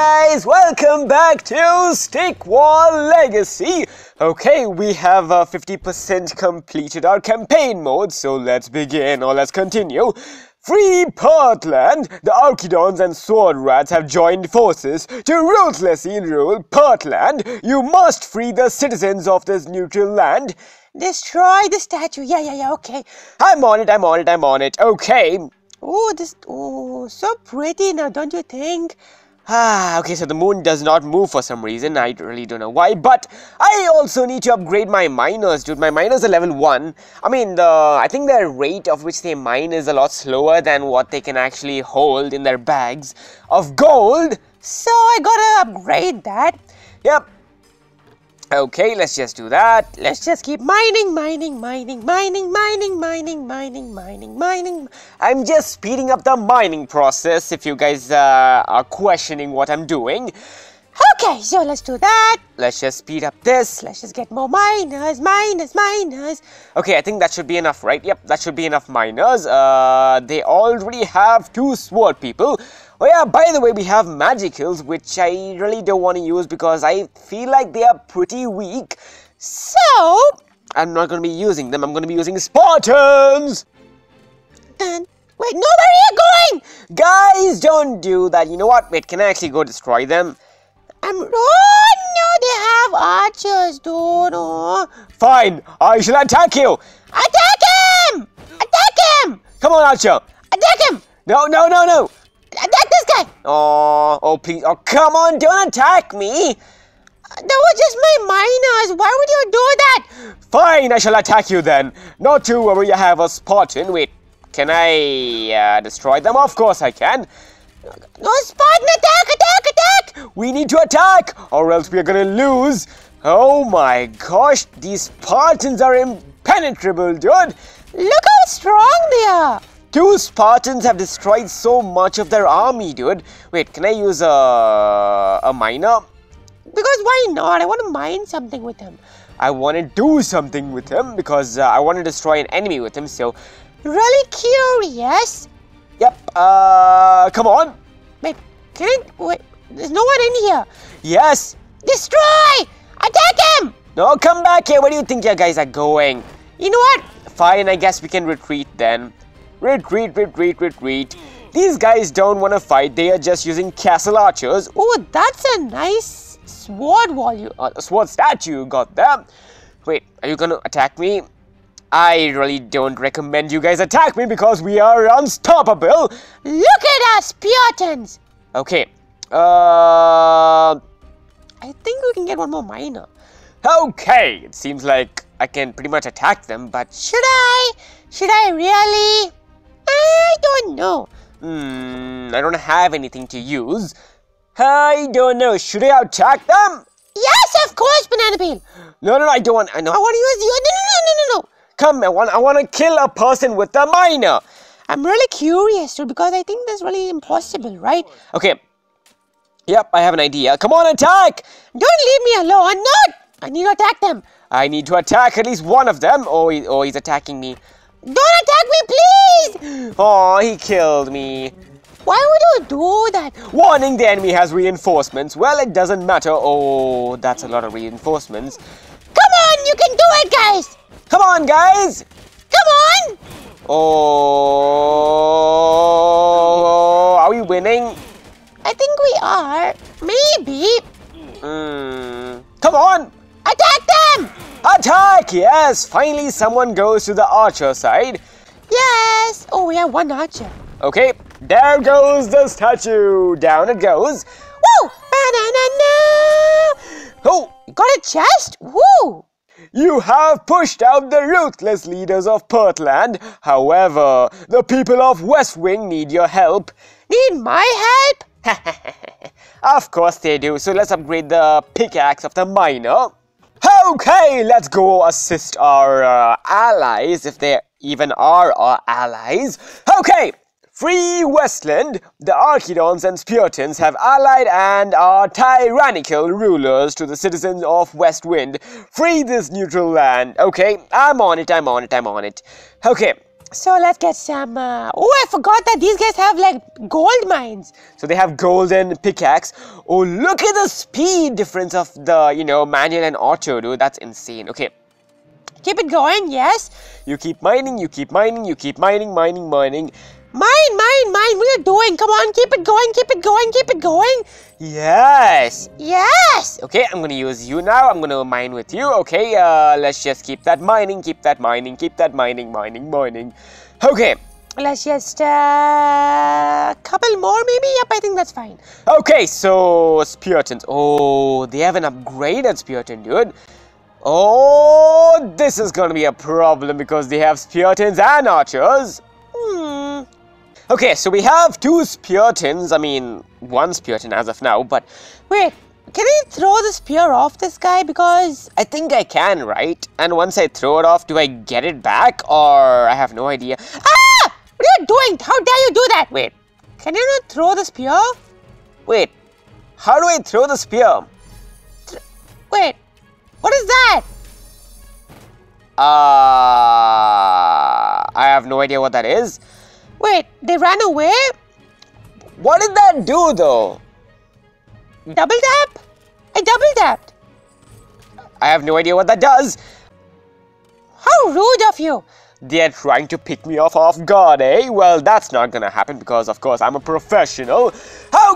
guys, welcome back to Stick War Legacy. Okay, we have 50% uh, completed our campaign mode, so let's begin or let's continue. Free Portland! The Archidons and Swordwrath have joined forces to ruthlessly rule Portland. You must free the citizens of this neutral land. Destroy the statue. Yeah, yeah, yeah, okay. I'm on it, I'm on it, I'm on it. Okay. Oh, this, oh, so pretty now, don't you think? Ah, okay, so the moon does not move for some reason. I really don't know why. But I also need to upgrade my miners, dude. My miners are level 1. I mean, the I think their rate of which they mine is a lot slower than what they can actually hold in their bags of gold. So I gotta upgrade that. Yep, Okay, let's just do that. Let's just keep mining, mining, mining, mining, mining, mining, mining, mining, mining. I'm just speeding up the mining process if you guys uh, are questioning what I'm doing. Okay, so let's do that. Let's just speed up this. Let's just get more miners, miners, miners. Okay, I think that should be enough, right? Yep, that should be enough miners. Uh, they already have two sword people. Oh yeah, by the way, we have magicals, which I really don't want to use because I feel like they are pretty weak. So, I'm not going to be using them. I'm going to be using Speartons. Then, wait, no, where are you going? Guys, don't do that. You know what? Wait, can I actually go destroy them? I'm, oh, no, they have archers, dude. Oh. Fine, I shall attack you. Attack him! Attack him! Come on, Archer. Attack him! No, no, no, no. Attack this guy! Oh, oh, please. Oh, come on, don't attack me. That was just my miners. Why would you do that? Fine, I shall attack you then. Not to worry, I have a Spearton. Wait, can I uh, destroy them? Of course I can. No, Spearton, attack, attack, attack! We need to attack, or else we are gonna lose. Oh my gosh, these Speartons are impenetrable, dude. Look how strong they are. Two Speartons have destroyed so much of their army, dude. Wait, can I use a, a miner? Because why not? I want to mine something with him. I want to do something with him because uh, I want to destroy an enemy with him, so... Really curious? Yep, uh, come on. Wait, can I, wait, there's no one in here. Yes. Destroy! Attack him! No, come back here. Where do you think you guys are going? You know what? Fine, I guess we can retreat then. Retreat, retreat, retreat. These guys don't want to fight. They are just using castle archers. Oh, that's a nice sword wall. You, uh, sword statue got there. Wait, are you going to attack me? I really don't recommend you guys attack me because we are unstoppable. Look at us, Puritans. Okay. Uh, I think we can get one more miner. Okay, it seems like I can pretty much attack them, but... Should I? Should I really? I. Hmm, I don't have anything to use. I don't know. Should I attack them? Yes, of course, Banana Peel. No, no, no, I don't want. I know. I want to use the. No, no, no, no, no, Come, I want. I want to kill a person with a miner. I'm really curious, too, because I think that's really impossible, right? Okay. Yep, I have an idea. Come on, attack! Don't leave me alone. I'm not. I need to attack them. I need to attack at least one of them. Oh, he, oh, he's attacking me. Don't attack me, please! Oh, he killed me. Why would you do that? Warning, the enemy has reinforcements. Well, it doesn't matter. Oh, that's a lot of reinforcements. Come on, you can do it, guys! Come on, guys! Come on! Oh, are we winning? I think we are. Maybe. Hmm. Come on! Attack them! Attack! Yes! Finally, someone goes to the archer side. Yes! Oh, we have one archer. Okay, there goes the statue. Down it goes. Woo! Banana! Oh! Got a chest? Woo! You have pushed out the ruthless leaders of Portland. However, the people of Westwind need your help. Need my help? of course they do. So let's upgrade the pickaxe of the miner. Okay, let's go assist our uh, allies, if they even are our allies. Okay, Free Westwind, the Archidons and Puritans have allied and are tyrannical rulers to the citizens of Westwind. Free this neutral land. Okay, I'm on it, I'm on it, I'm on it. Okay, So let's get some. Uh... Oh, I forgot that these guys have like gold mines. So they have golden pickaxe. Oh, look at the speed difference of the, you know, manual and auto, dude. That's insane. Okay, Keep it going, yes. you keep mining, you keep mining, you keep mining, mining, mining. Mine, mine, mine. We are doing? Come on, keep it going, keep it going, keep it going. Yes. Yes. Okay, I'm gonna use you now. I'm gonna mine with you. Okay, uh, let's just keep that mining, keep that mining, keep that mining, mining, mining. Okay, Let's just uh, couple more, maybe. Yep, I think that's fine. okay, so Speartons. Oh, they have an upgraded Spearton, dude. Oh, this is gonna be a problem because they have Speartons and Archers. Okay, so we have two Speartons. I mean, one Spearton as of now, but Wait, can I throw the spear off this guy? Because I think I can, right? And once I throw it off, do I get it back or I have no idea? ah, what are you doing? How dare you do that? Wait, can you not throw the spear? Wait, how do I throw the spear? Wait, what is that? Uh, I have no idea what that is. Wait, they ran away? What did that do though? Double tap? I double tapped. I have no idea what that does. How rude of you. They're trying to pick me off off guard, eh? Well, that's not gonna happen because, of course, I'm a professional.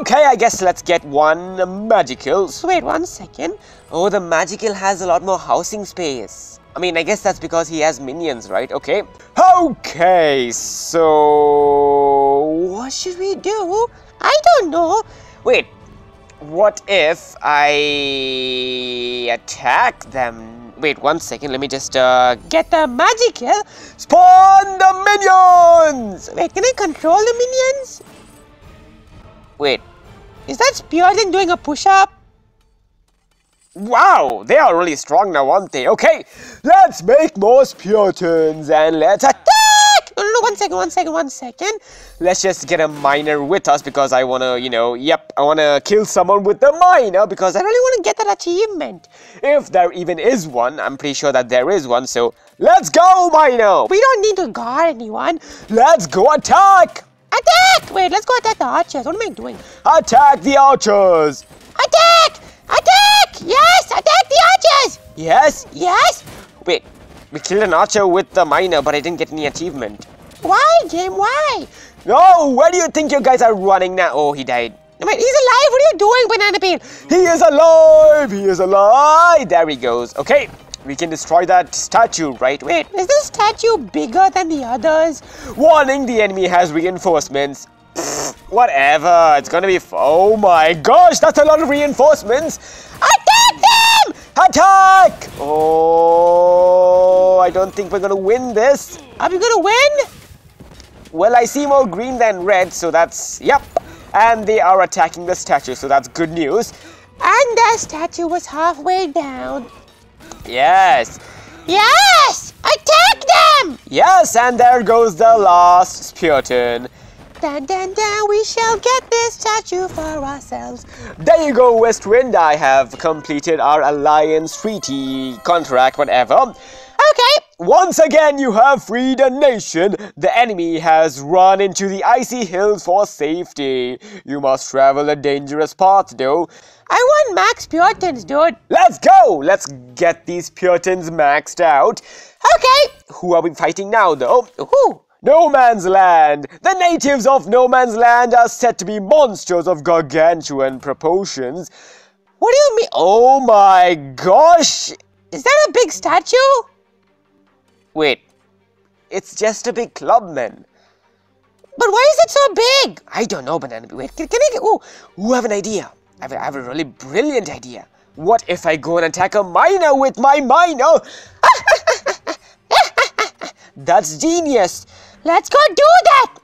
Okay, I guess let's get one magical. Wait one second. Oh, the magical has a lot more housing space. I mean, I guess that's because he has minions, right? Okay. Okay, so what should we do? I don't know. Wait, what if I attack them? Wait, one second. Let me just uh, Get the magical. spawn the minions. Wait, can I control the minions? Wait, Is that Spearton doing a push-up? Wow, they are really strong now, aren't they? Okay, let's make more Puritans and let's attack. One second, one second, one second. Let's just get a miner with us because I wanna, you know, yep, I wanna kill someone with the miner because I I really want to get that achievement. if there even is one, I'm pretty sure that there is one. So let's go, miner. We don't need to guard anyone. Let's go attack. Attack! Wait, let's go attack the archers. What am I doing? Attack the archers. Attack! Attack! Yes, attack the archers! Yes. Yes? Wait, we killed an archer with the miner, but I didn't get any achievement. Why, game? Why? No, where do you think you guys are running now? Oh, he died. Wait, he's alive. What are you doing, Banana Peel? He is alive! He is alive! There he goes. Okay, we can destroy that statue, right? Wait, Is this statue bigger than the others? warning, the enemy has reinforcements. Pfft, whatever, it's gonna be. F- oh my gosh, that's a lot of reinforcements! Attack! Attack! Oh, I don't think we're gonna win this. Are we gonna win? Well, I see more green than red, so that's. Yep. And they are attacking the statue, so that's good news. And the statue was halfway down. Yes. Yes! Attack them! Yes, and there goes the last Puritan. Dun dun dun, we shall get this statue for ourselves. There you go, Westwind. I have completed our alliance treaty contract, whatever. Okay, Once again, you have freed a nation. The enemy has run into the icy hills for safety. You must travel a dangerous path, though. I want Max Puritans, dude. Let's go! Let's get these Puritans maxed out. Okay. Who are we fighting now, though? Who? No Man's Land! The natives of No Man's Land are said to be monsters of gargantuan proportions. What do you mean? Oh my gosh! Is that a big statue? Wait, it's just a big clubman. But why is it so big? I don't know, Banana. Wait, can, can I get. Oh, who have an idea? I have, I have a really brilliant idea. What if I go and attack a miner with my miner? That's genius! Let's go do that.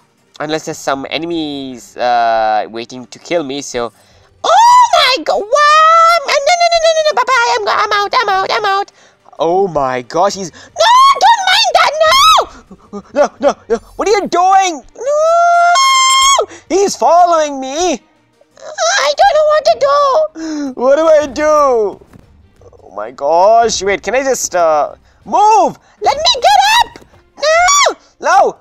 Unless there's some enemies uh, waiting to kill me, so. Oh my god! Wow! No, no, no, no, no, no, bye bye. I'm, I'm out, I'm out, I'm out. Oh my gosh, he's. No, don't mind that, no! No, no, no! What are you doing? No! He's following me! I don't know what to do. What do I do? Oh my gosh, wait, can I just, uh. Move! Let me get up! No! No!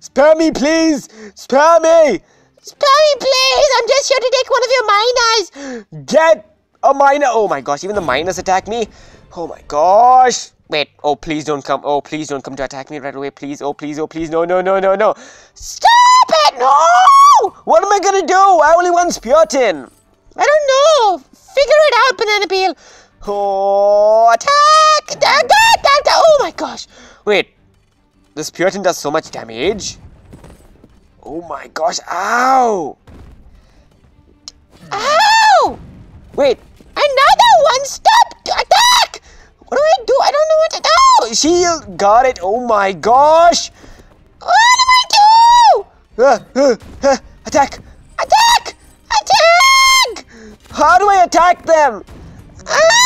Spare me, please! Spare me! Spare me, please! I'm just here to take one of your miners! Get a miner! Oh my gosh, even the miners attack me. Oh my gosh. Wait, oh please don't come. Oh please don't come to attack me right away. Please, oh please, oh please. No, no, no, no, no. Stop it! No! What am I gonna do? I only want Spearton. I don't know. Figure it out, Banana Peel. Oh, attack! Oh my gosh. Wait, this Puritan does so much damage. Oh my gosh, ow! Ow! Wait, another one! Stop! Attack! What do I do? I don't know what to do! Shield! Got it! Oh my gosh! What do I do? Uh, uh, uh, attack! Attack! Attack! How do I attack them? Ah!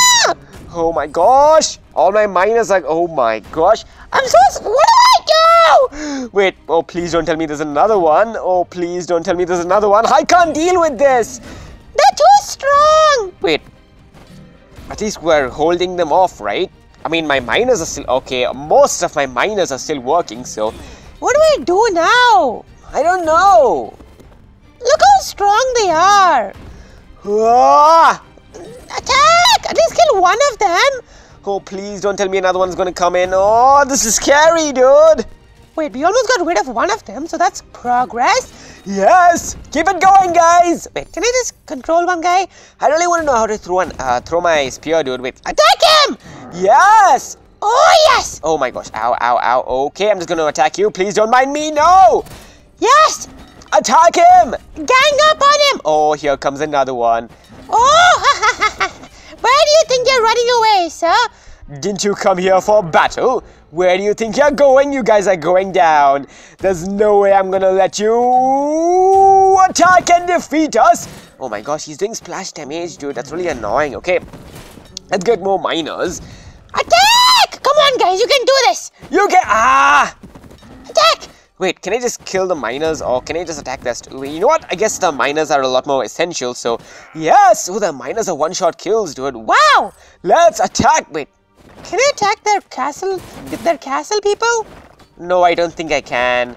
Oh my gosh! All my miners are. Oh my gosh! I'm so. What do I do? Wait. Oh, please don't tell me there's another one. Oh, please don't tell me there's another one. I can't deal with this. They're too strong. Wait. At least we're holding them off, right? I mean, my miners are still okay. Most of my miners are still working, so. What do I do now? I don't know. Look how strong they are. Ah! Attack! At least kill one of them. Oh, please don't tell me another one's gonna come in. Oh, this is scary, dude. Wait, we almost got rid of one of them, so that's progress. Yes! Keep it going, guys! Wait, can I just control one guy? I really want to know how to throw an uh, throw my spear, dude. Wait. Attack him! Yes! Oh, yes! Oh my gosh. Ow, ow, ow. Okay, I'm just gonna attack you. Please don't mind me. No! Yes! Attack him! Gang up on him! Oh, here comes another one. Oh! Where do you think you're running away, sir? Didn't you come here for battle? Where do you think you're going? You guys are going down. There's no way I'm gonna let you attack and defeat us. Oh my gosh, he's doing splash damage, dude. That's really annoying. Okay, let's get more miners. Attack! Come on, guys, you can do this. You can ah! Wait, can I just kill the miners or can I just attack this? You know what? I guess the miners are a lot more essential. So yes, oh the miners are one-shot kills, dude. Wow! Let's attack. Wait, can I attack their castle, their castle people? No, I don't think I can.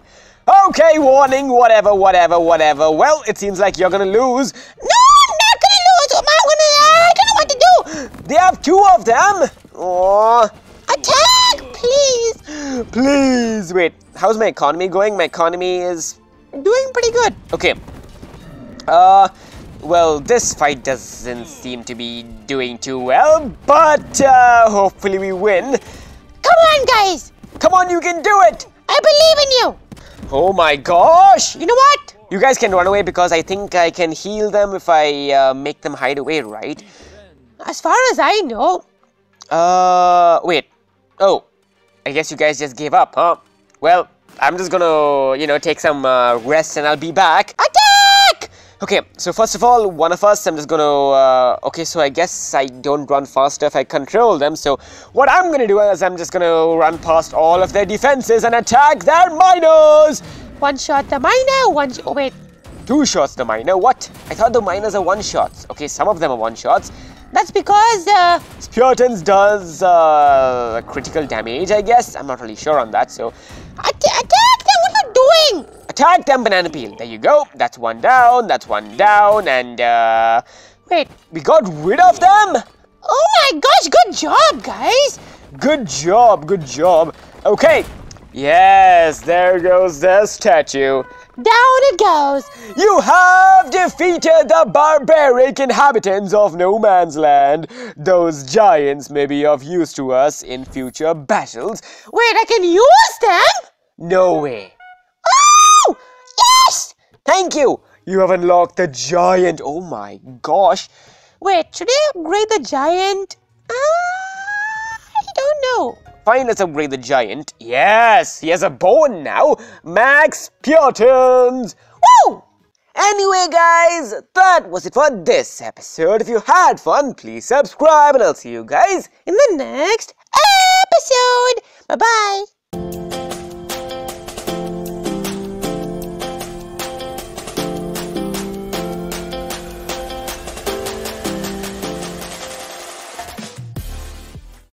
Okay, warning, whatever, whatever, whatever. Well, it seems like you're gonna lose. No, I'm not gonna lose. I'm gonna, I don't know what to do. They have two of them. Oh. Attack, please. Please, wait. How's my economy going? My economy is doing pretty good. Okay. Uh, well, this fight doesn't seem to be doing too well, but uh, hopefully we win. Come on, guys! Come on, you can do it! I believe in you! Oh my gosh! You know what? You guys can run away because I think I can heal them if I uh, make them hide away, right? As far as I know. Uh, wait. Oh, I guess you guys just gave up, huh? Well, I'm just gonna, you know, take some uh, rest and I'll be back. Attack! Okay, so first of all, one of us, I'm just gonna, uh, okay, so I guess I don't run faster if I control them, so what I'm gonna do is I'm just gonna run past all of their defenses and attack their miners! One shot the miner, one, oh wait. Two shots the miner, what? I thought the miners are one shots. Okay, some of them are one shots. That's because, uh... Speartons does, uh, critical damage, I guess. I'm not really sure on that, so... At attack them, what are you doing? Attack them, banana peel. There you go. That's one down. That's one down. And, uh... Wait, we got rid of them? Oh my gosh, good job, guys. Good job, good job. Okay. Yes, there goes the statue. Down it goes. You have defeated the barbaric inhabitants of No Man's Land. Those giants may be of use to us in future battles. Wait, I can use them? No way. Yes! Thank you! You have unlocked the giant. Oh my gosh. Wait, should I upgrade the giant? Uh, I don't know. Fine, let's upgrade the giant. Yes, he has a bone now. Max Puritans. Woo! Anyway, guys, that was it for this episode. If you had fun, please subscribe and I'll see you guys in the next episode. Bye-bye.